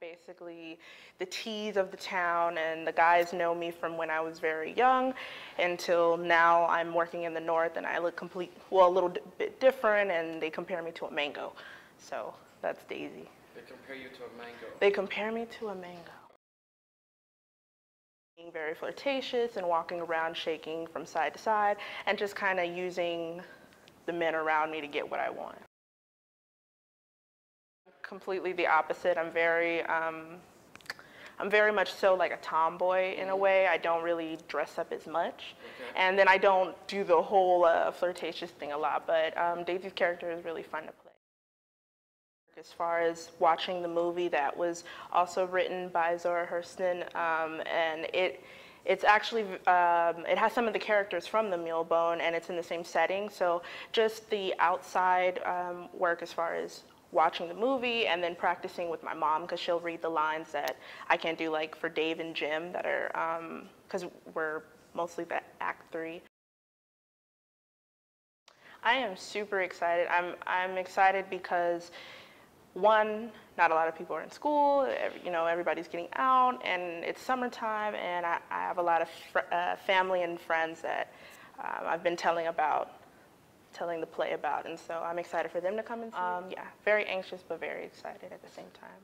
basically the tease of the town, and the guys know me from when I was very young until now I'm working in the north and I look complete, well, a little bit different, and they compare me to a mango. So that's Daisy. They compare you to a mango. They compare me to a mango. Being very flirtatious and walking around shaking from side to side and just kind of using the men around me to get what I want. Completely the opposite. I'm very, um, I'm very much so like a tomboy in a way. I don't really dress up as much. Okay. And then I don't do the whole uh, flirtatious thing a lot, but um, Daisy's character is really fun to play. As far as watching the movie, that was also written by Zora Hurston, um, and it it's actually um, it has some of the characters from the Mule Bone, and it's in the same setting. So just the outside um, work as far as watching the movie and then practicing with my mom because she'll read the lines that I can't do, like for Dave and Jim that are because we're mostly the Act Three. I am super excited. I'm I'm excited because one, not a lot of people are in school. You know, everybody's getting out, and it's summertime, and I, I have a lot of uh, family and friends that um, I've been telling about, telling the play about, and so I'm excited for them to come and see. Um, yeah, very anxious, but very excited at the same time.